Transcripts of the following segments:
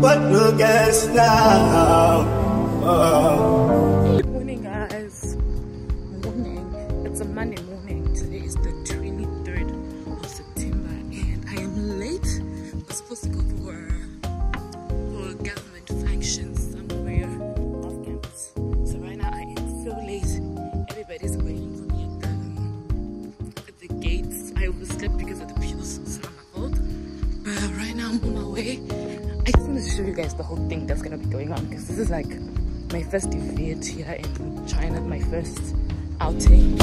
but look at us now. Oh. way. I just want to show you guys the whole thing that's gonna be going on because this is like my first event here in China, my first outing,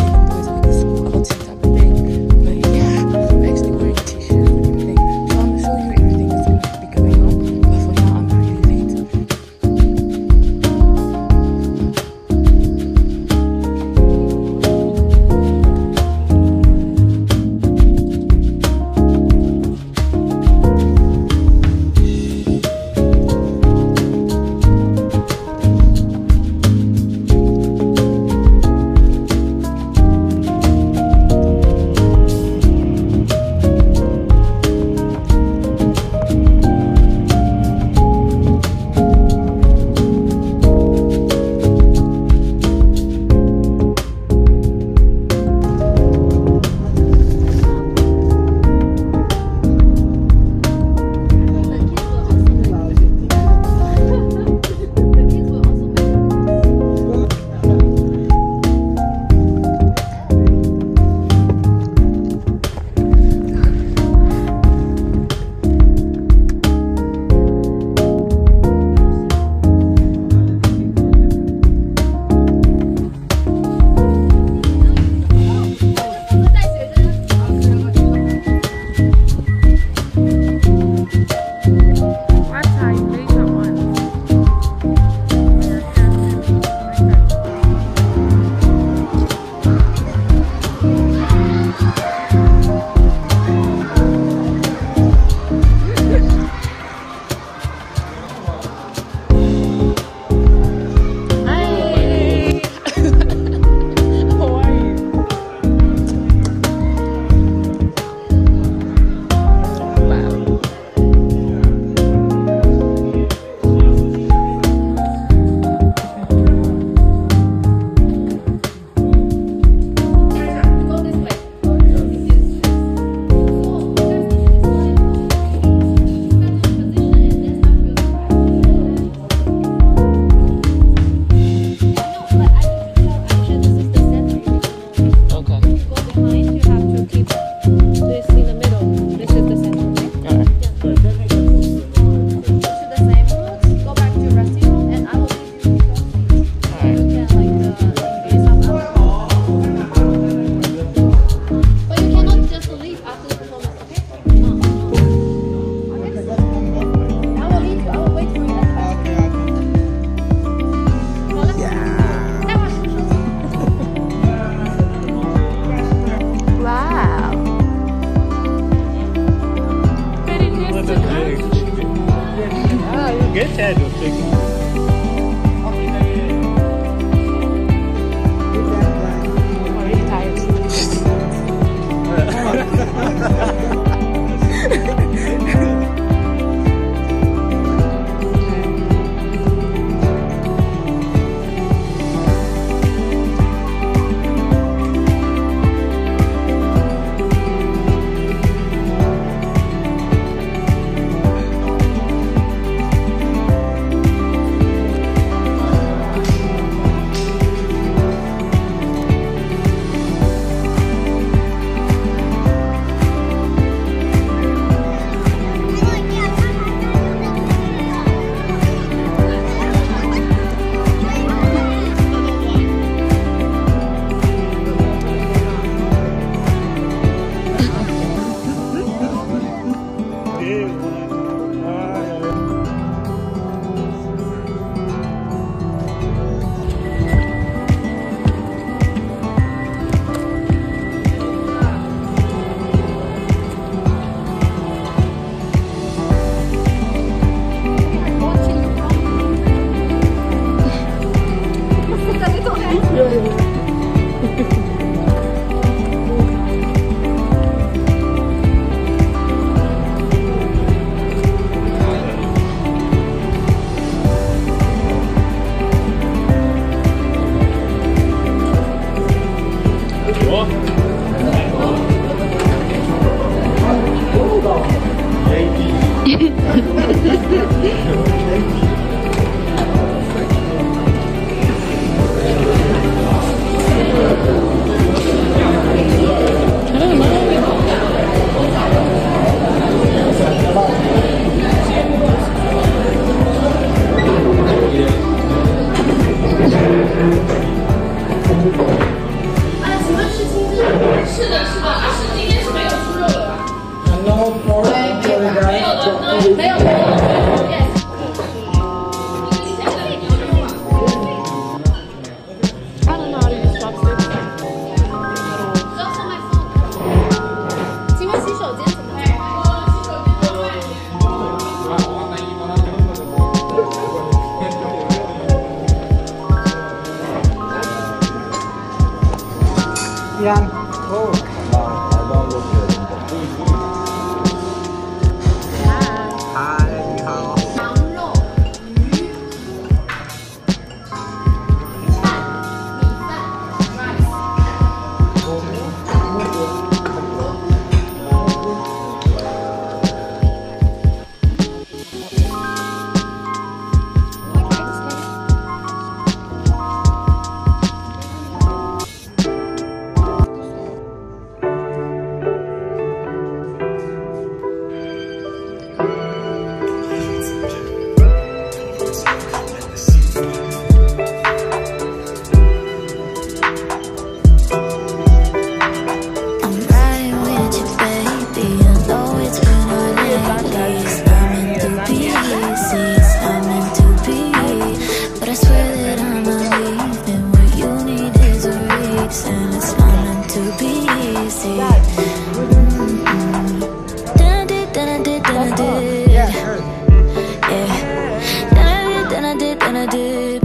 I did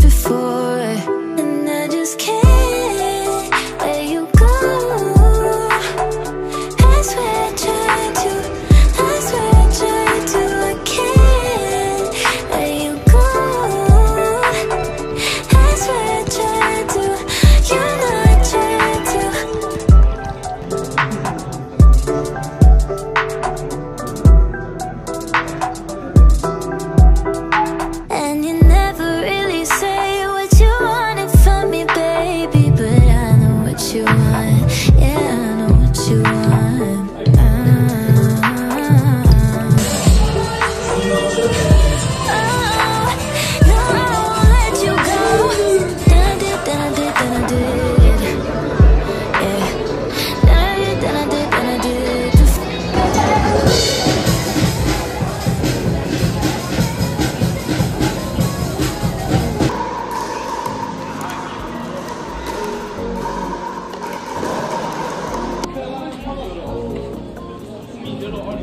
I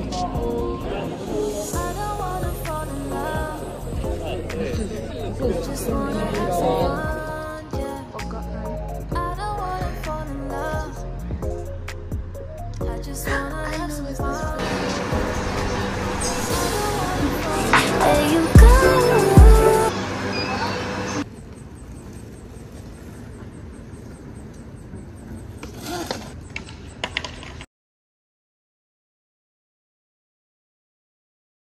just wanna